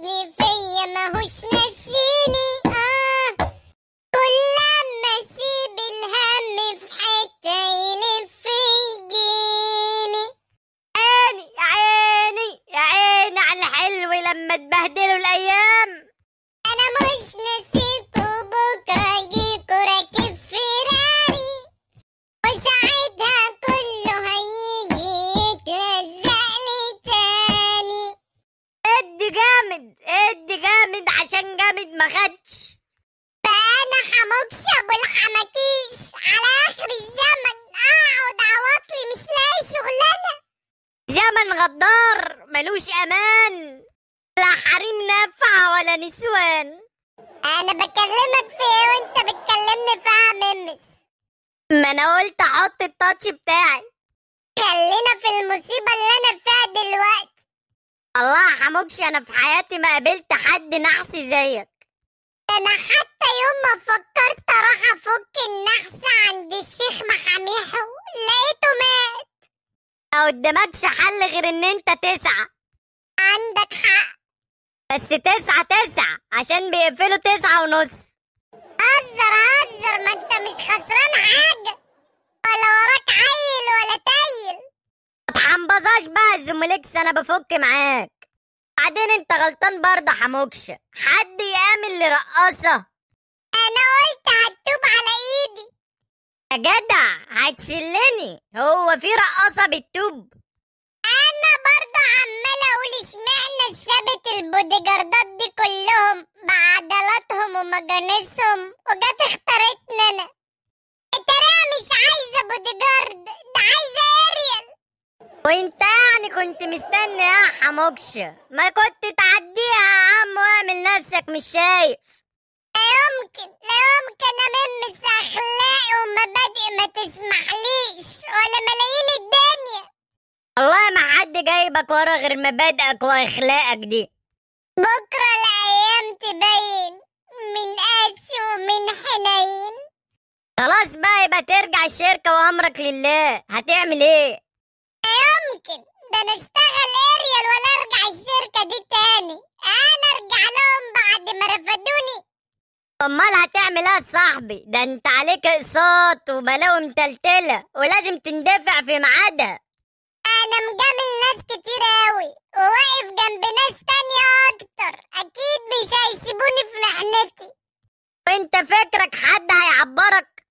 Disney, Fame, Hush Nessie. على اخر الزمن اقعد عواطلي مش لاقي شغلانة. زمن غدار. ملوش أمان. لا حريم نافعة ولا نسوان. أنا بكلمك في إيه وأنت بتكلمني فيها ممس ما أنا قلت أحط التاتش بتاعي. خلينا في المصيبة اللي أنا فيها دلوقتي. الله حموكش أنا في حياتي ما قابلت حد نحسي زيك. أنا حتى يوم ما فكرت أروح أفك النحس عند الشيخ محاميحو لقيته مات. ما قدامكش حل غير إن أنت تسعى. عندك حق. بس تسعة تسعة عشان بيقفلوا تسعة ونص. هزر هزر ما أنت مش خسران حاجة. ولا وراك عيل ولا تايل. متحنبظاش بقى زميلكس أنا بفك معاك. بعدين أنت غلطان برضه حموكش. حد يامن لرقاصة أنا قلت هتوب على إيدي. يا جدع هتشلني. هو في رقاصة بتتوب. أنا برضه عماله أقول إشمعنى سابت البوديجاردات دي كلهم بعضلاتهم ومجانصهم وجت اختارتني أنا. أتاريها مش عايزة بوديجارد ده عايزة أريال. وانت يعني كنت مستني يا حموكش. ما كنت تعديها يا عم واعمل نفسك مش شايف. لا يمكن لا يمكن اممس اخلاقي ومبادئ ما تسمحليش. ولا ملايين الدنيا. والله ما حد جايبك ورا غير مبادئك وأخلاقك دي. بكرة الأيام تبين من قاسي ومن حنين. خلاص بقى يبقى ترجع الشركة وأمرك لله. هتعمل إيه؟ يمكن. ده أنا أشتغل أريال ولا أرجع الشركة دي تاني. أنا أرجع لهم امال هتعمل إيه يا صاحبي؟ ده انت عليك اقساط وبلاوي متلتلة ولازم تندفع في ميعادها أنا مجامل ناس كتير اوي وواقف جنب ناس تانية أكتر. أكيد مش هيسيبوني في محنتي. وانت فكرك حد هيعبرك؟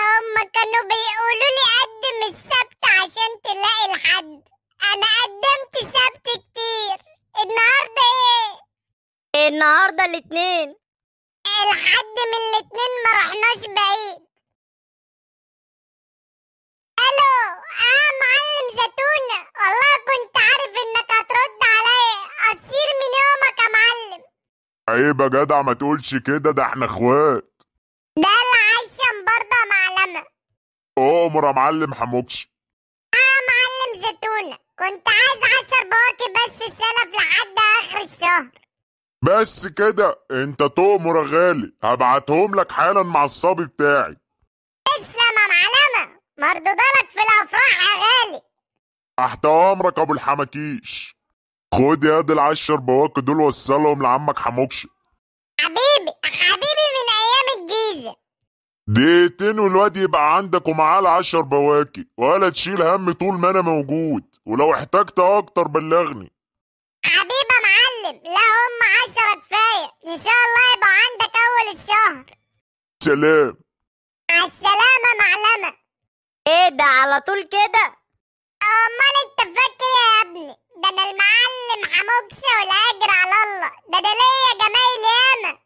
هما كانوا بيقولوا لي قدم السبت عشان تلاقي الحد. أنا قدمت سبت كتير. النهارده إيه؟ النهاردة الاتنين. الحد من الاتنين ما رحناش بعيد. ألو آه معلم زيتونة والله كنت عارف إنك هترد عليا. اصير من يومك يا معلم. عيب يا جدع ما تقولش كده ده إحنا إخوات. ده العشم برضه يا معلمة اؤمر يا معلم حموكش. آه معلم زيتونة كنت عايز عشر بواكي بس سلف لحد آخر الشهر. بس كده انت تؤمر يا غالي. هبعتهم لك حالا مع الصبي بتاعي. تسلم يا معلمة. مردودالك في الأفراح يا غالي. تحت أمرك أبو الحماكيش. خد يا دي العشر بواكي دول وصلهم لعمك حموكش. حبيبي حبيبي من أيام الجيزة. دقيقتين والواد يبقى عندك ومعاه العشر بواكي. ولا تشيل هم طول ما أنا موجود. ولو احتجت أكتر بلغني. معلم لا هم عشرة كفاية. إن شاء الله يبقى عندك أول الشهر. سلام. مع السلامة معلمة. إيه ده على طول كده؟ أمال أنت فاكر إيه يا ابني؟ ده أنا المعلم حموكشة والاجر على الله. ده أنا ليا جمايل ياما.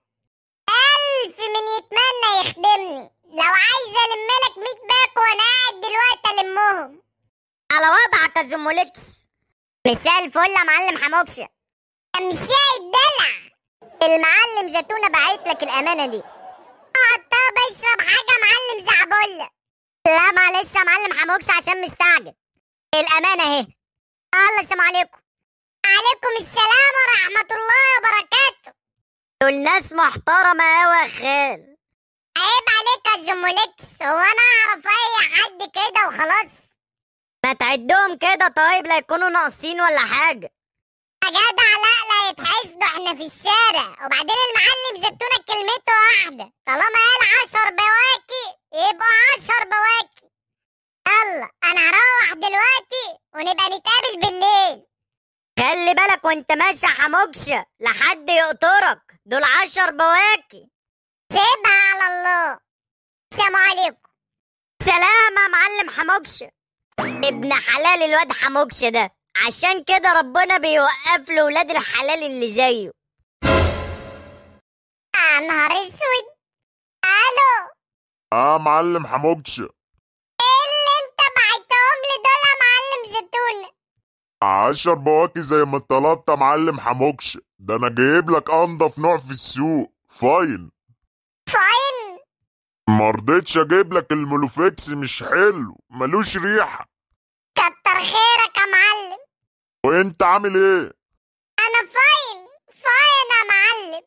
ألف من يتمنى يخدمني. لو عايز الملك 100 باك وأنا قاعد دلوقتي ألمهم. على وضعك يا زمولكس مساء الفل يا معلم حموكشة تمشي الدلع. المعلم زيتونة بعت لك الأمانة دي. طب اشرب حاجة معلم زعبولة لا معلش يا معلم حموكشة عشان مستعجل. الأمانة أهي. الله السلام عليكم. عليكم السلام ورحمة الله وبركاته. دول ناس محترمة أوي يا خال. عيب عليك يا زمولكس هو أنا أعرف أي حد كده وخلاص؟ ما تعدهم كده طيب لا يكونوا ناقصين ولا حاجة. جدع. لا لا يتحسدوا إحنا في الشارع. وبعدين المعلم زتونة كلمته واحدة. طالما قال عشر بواكي يبقى عشر بواكي. يلا أنا هروح دلوقتي ونبقى نتقابل بالليل. خلي بالك وانت ماشي يا حموكشة لحد يقطرك. دول عشر بواكي. سيبها على الله. السلام عليكم. سلام يا معلم حموكشة ابن حلال الواد حموكشة ده. عشان كده ربنا بيوقف له ولاد الحلال اللي زيه. يا نهار أسود! ألو! آه معلم حموكشة إيه اللي أنت بعتهم لي دول يا معلم زيتون؟ عشر بواكي زي ما طلبت يا معلم حموكشة ده أنا جايب لك أنضف نوع في السوق. Fine؟ Fine؟ مرضتش أجيب لك الملوفيكس مش حلو. ملوش ريحة. كتر خيرك يا معلم. وانت عامل إيه؟ أنا Fine Fine يا معلم.